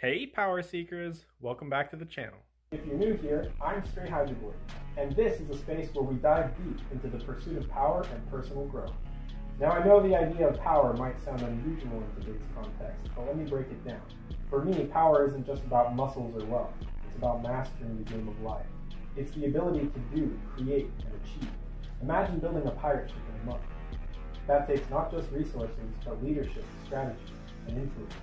Hey Power Seekers, welcome back to the channel. If you're new here, I'm Stray Hydraboy, and this is a space where we dive deep into the pursuit of power and personal growth. Now I know the idea of power might sound unusual in today's context, but let me break it down. For me, power isn't just about muscles or wealth, it's about mastering the game of life. It's the ability to do, create, and achieve. Imagine building a pirate ship in a month. That takes not just resources, but leadership, strategy, and influence.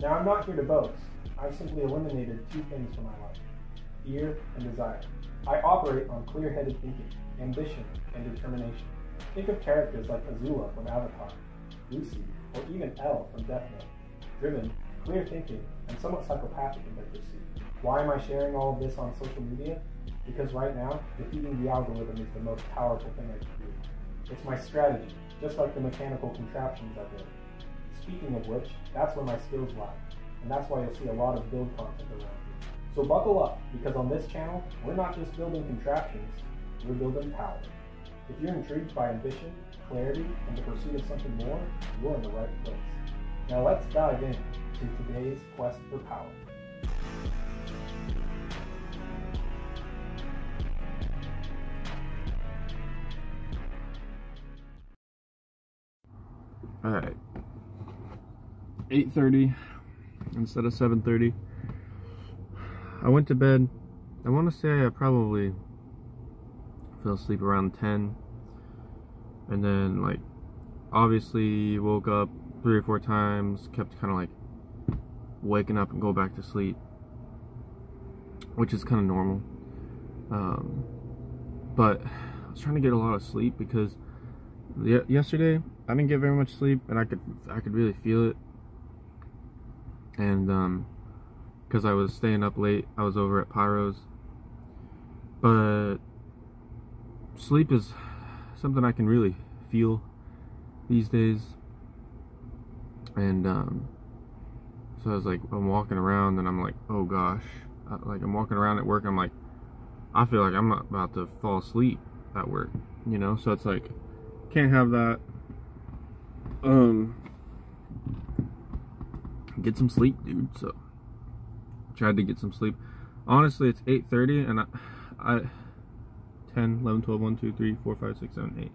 Now I'm not here to boast. I've simply eliminated two things from my life fear and desire. I operate on clear headed thinking, ambition, and determination. Think of characters like Azula from Avatar, Lucy, or even L from Death Note. Driven, clear thinking, and somewhat psychopathic in their pursuit. Why am I sharing all of this on social media? Because right now, defeating the algorithm is the most powerful thing I can do. It's my strategy, just like the mechanical contraptions I build. Speaking of which, that's where my skills lie, and that's why you'll see a lot of build content around here. So buckle up, because on this channel, we're not just building contraptions, we're building power. If you're intrigued by ambition, clarity, and the pursuit of something more, you're in the right place. Now let's dive in to today's quest for power. All right. 8:30 instead of 7:30. I went to bed. I want to say I probably fell asleep around 10 and then like obviously woke up three or four times, kept kind of like waking up and go back to sleep, which is kind of normal. Um, but I was trying to get a lot of sleep because yesterday I didn't get very much sleep and I could I could really feel it and um because I was staying up late I was over at Pyros but sleep is something I can really feel these days. And um so I was like I'm walking around and I'm like oh gosh. Like I'm walking around at work I'm like I feel like I'm about to fall asleep at work you know? So it's like can't have that. Um get some sleep dude so. Tried to get some sleep. Honestly it's 8:30 and I, I 10 11 12 1 2 3 4 5 6 7 8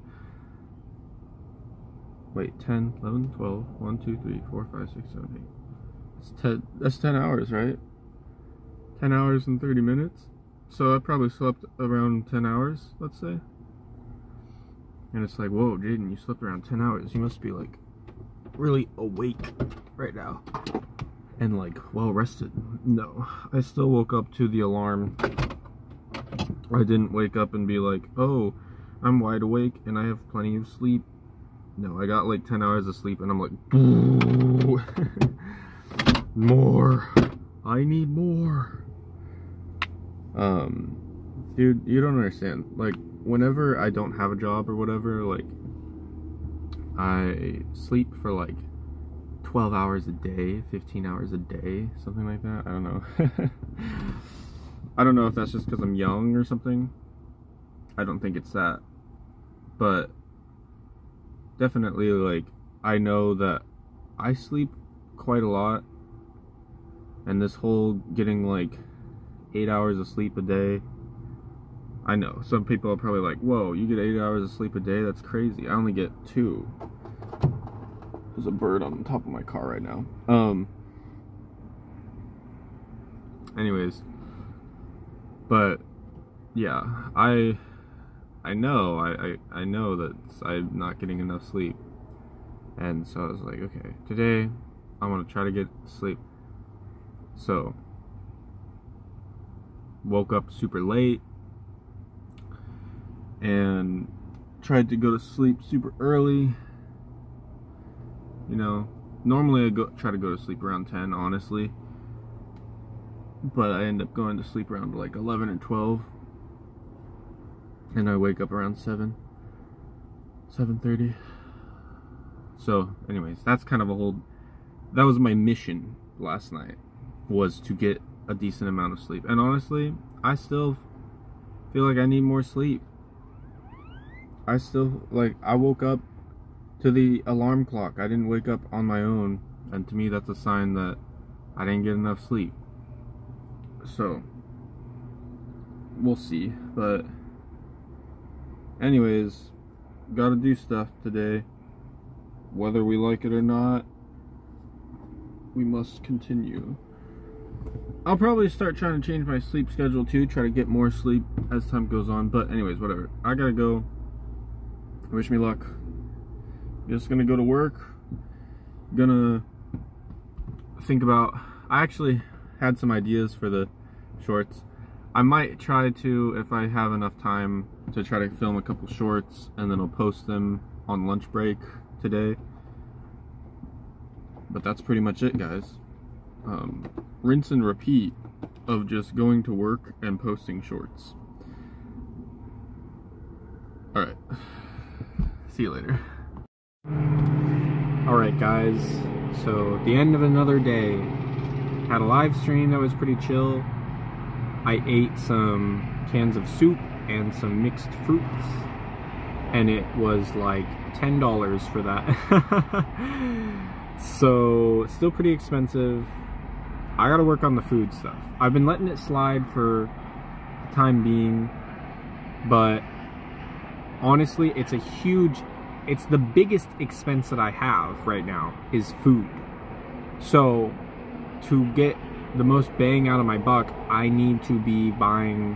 wait 10 11 12 1 2 3 4 5 6 7 8 it's 10 that's 10 hours right? 10 hours and 30 minutes? So I probably slept around 10 hours let's say. And it's like whoa Jaden you slept around 10 hours. You must be like really awake right now and like well rested. No I still woke up to the alarm. I didn't wake up and be like oh I'm wide awake and I have plenty of sleep. No I got like 10 hours of sleep and I'm like more. I need more. Um dude you don't understand. Like whenever I don't have a job or whatever like I sleep for like 12 hours a day, 15 hours a day, something like that. I don't know. I don't know if that's just because I'm young or something. I don't think it's that. But definitely, like, I know that I sleep quite a lot. And this whole getting like eight hours of sleep a day I know some people are probably like, "Whoa, you get eight hours of sleep a day? That's crazy." I only get two. There's a bird on top of my car right now. Um. Anyways, but yeah, I I know I, I I know that I'm not getting enough sleep, and so I was like, okay, today I want to try to get sleep. So woke up super late and tried to go to sleep super early. You know, normally I go try to go to sleep around 10, honestly. But I end up going to sleep around like 11 or 12. And I wake up around 7. 7:30. So, anyways, that's kind of a whole that was my mission last night was to get a decent amount of sleep. And honestly, I still feel like I need more sleep. I still like I woke up to the alarm clock. I didn't wake up on my own, and to me that's a sign that I didn't get enough sleep. So, we'll see. But, anyways, gotta do stuff today. Whether we like it or not, we must continue. I'll probably start trying to change my sleep schedule too, try to get more sleep as time goes on. But anyways, whatever. I gotta go. Wish me luck. Just gonna go to work. Gonna think about. I actually had some ideas for the shorts. I might try to, if I have enough time, to try to film a couple shorts and then I'll post them on lunch break today. But that's pretty much it, guys. Um, rinse and repeat of just going to work and posting shorts. Alright. See you later. Alright, guys. So, the end of another day. Had a live stream that was pretty chill. I ate some cans of soup and some mixed fruits. And it was like $10 for that. so, still pretty expensive. I gotta work on the food stuff. I've been letting it slide for the time being, but honestly, it's a huge, it's the biggest expense that I have right now is food. So, to get the most bang out of my buck, I need to be buying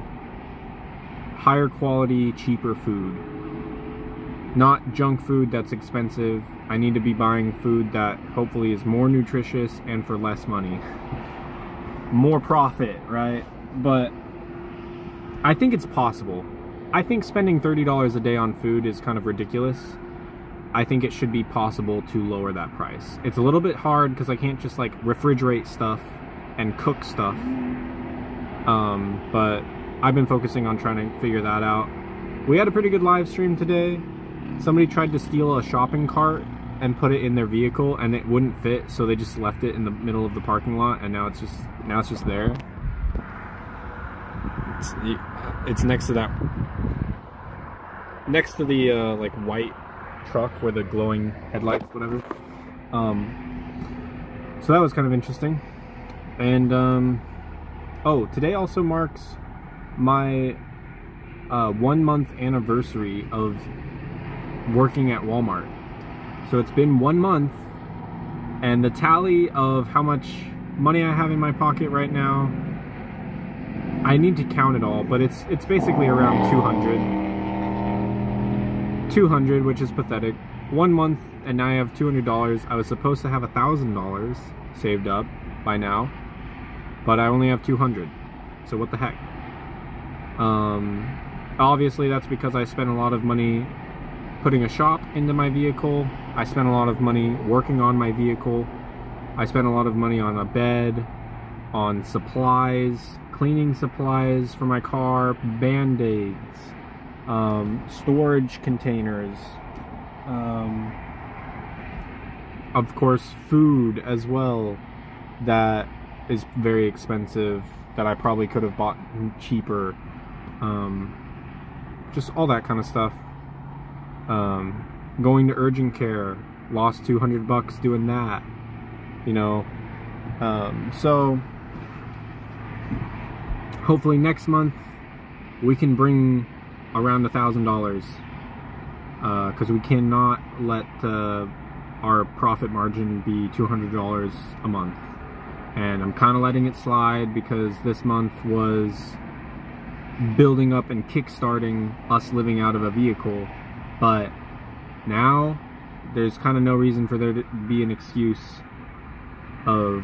higher quality, cheaper food. Not junk food that's expensive. I need to be buying food that hopefully is more nutritious and for less money. more profit, right? But I think it's possible. I think spending $30 a day on food is kind of ridiculous. I think it should be possible to lower that price. It's a little bit hard because I can't just like refrigerate stuff and cook stuff. Um, but I've been focusing on trying to figure that out. We had a pretty good live stream today. Somebody tried to steal a shopping cart and put it in their vehicle and it wouldn't fit so they just left it in the middle of the parking lot and now it's just now it's just there it's, it's next to that next to the uh, like white truck with the glowing headlights whatever. Um so that was kind of interesting. And um oh today also marks my uh, one month anniversary of working at Walmart. So it's been one month, and the tally of how much money I have in my pocket right now, I need to count it all, but it's it's basically around 200. 200, which is pathetic. One month, and now I have $200. I was supposed to have $1,000 saved up by now, but I only have 200. So what the heck? Um, obviously, that's because I spent a lot of money putting a shop into my vehicle. I spent a lot of money working on my vehicle. I spent a lot of money on a bed, on supplies, cleaning supplies for my car, band-aids, um, storage containers, um, of course food as well that is very expensive that I probably could have bought cheaper. Um, just all that kind of stuff. Um, going to urgent care, lost 200 bucks doing that. You know, um, so hopefully next month we can bring around a thousand dollars because uh, we cannot let uh, our profit margin be $200 a month and I'm kind of letting it slide because this month was building up and kickstarting us living out of a vehicle but now, there's kind of no reason for there to be an excuse of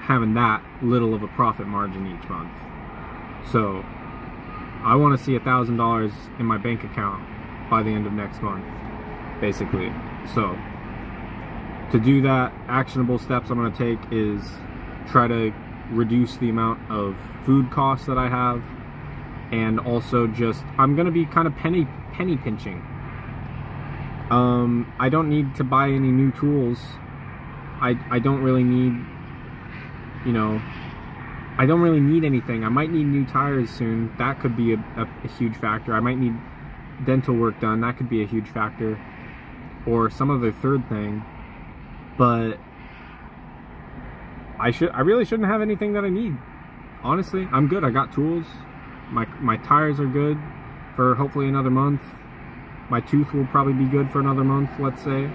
having that little of a profit margin each month. So, I want to see a thousand dollars in my bank account by the end of next month, basically. So, to do that, actionable steps I'm going to take is try to reduce the amount of food costs that I have and also just I'm gonna be kind of penny penny pinching um, I don't need to buy any new tools I, I don't really need you know I don't really need anything I might need new tires soon that could be a, a, a huge factor I might need dental work done that could be a huge factor or some other third thing but I should I really shouldn't have anything that I need. Honestly, I'm good. I got tools. My my tires are good for hopefully another month. My tooth will probably be good for another month, let's say.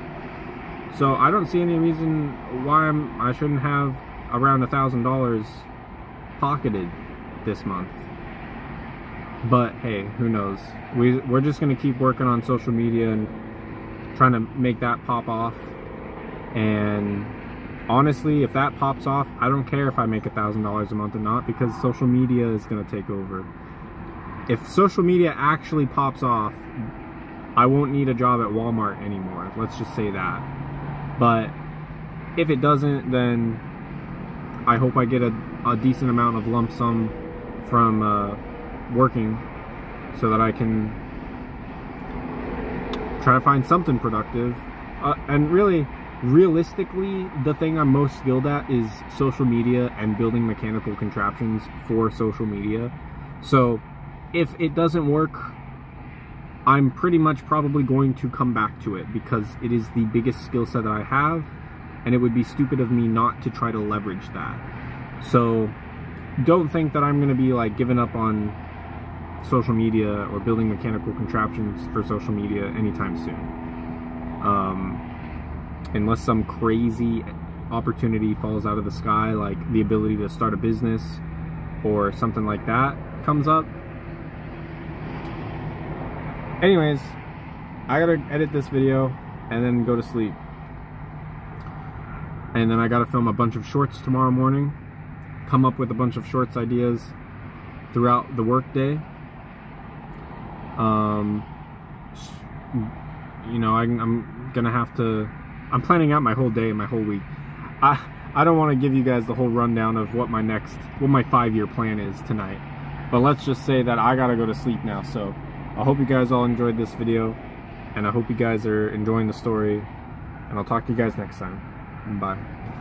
So I don't see any reason why I'm I shouldn't have around a thousand dollars pocketed this month. But hey, who knows? We we're just gonna keep working on social media and trying to make that pop off. And honestly, if that pops off, I don't care if I make a thousand dollars a month or not because social media is gonna take over. If social media actually pops off, I won't need a job at Walmart anymore. Let's just say that. But if it doesn't, then I hope I get a, a decent amount of lump sum from uh, working so that I can try to find something productive. Uh, and really, realistically, the thing I'm most skilled at is social media and building mechanical contraptions for social media. So if it doesn't work, I'm pretty much probably going to come back to it because it is the biggest skill set that I have and it would be stupid of me not to try to leverage that. So don't think that I'm going to be like giving up on social media or building mechanical contraptions for social media anytime soon. Um, unless some crazy opportunity falls out of the sky, like the ability to start a business or something like that comes up. Anyways, I gotta edit this video and then go to sleep. And then I gotta film a bunch of shorts tomorrow morning, come up with a bunch of shorts ideas throughout the workday. Um, you know, I, I'm gonna have to. I'm planning out my whole day, my whole week. I I don't want to give you guys the whole rundown of what my next, what my five year plan is tonight. But let's just say that I gotta go to sleep now. So I hope you guys all enjoyed this video, and I hope you guys are enjoying the story. And I'll talk to you guys next time. Bye.